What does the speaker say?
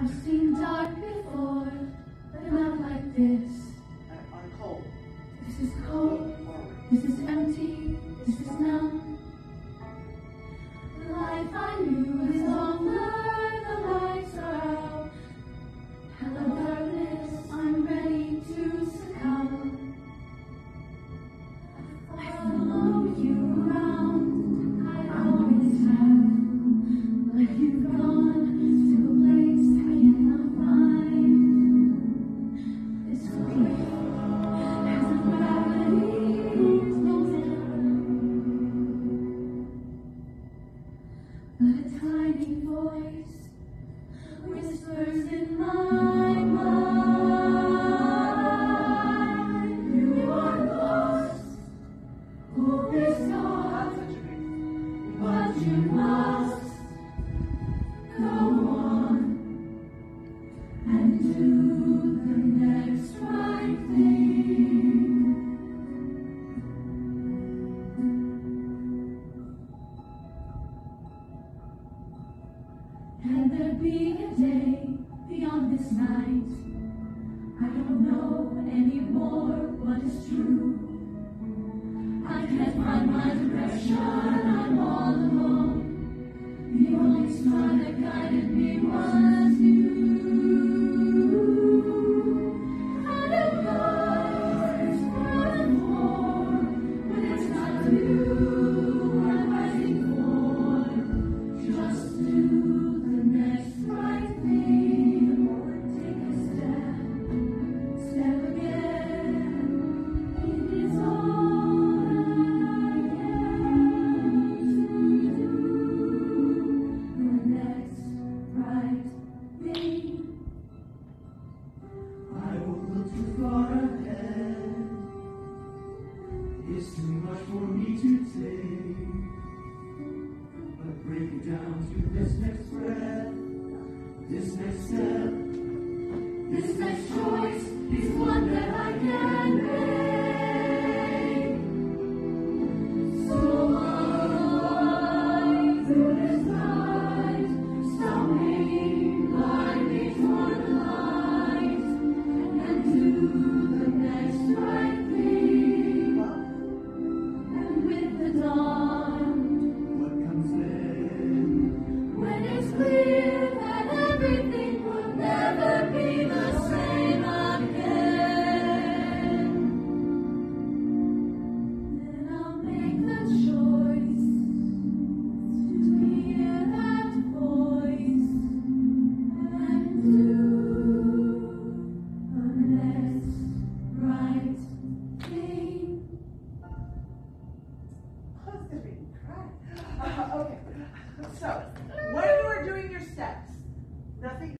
I've seen darkness. Can there be a day beyond this night? I don't know anymore what is true. I can't find my direction, I'm all alone. The only star that guided me was. It's too much for me to take. But break it down to this next breath, this next step, this next choice is one that I. Okay, so when you are doing your set,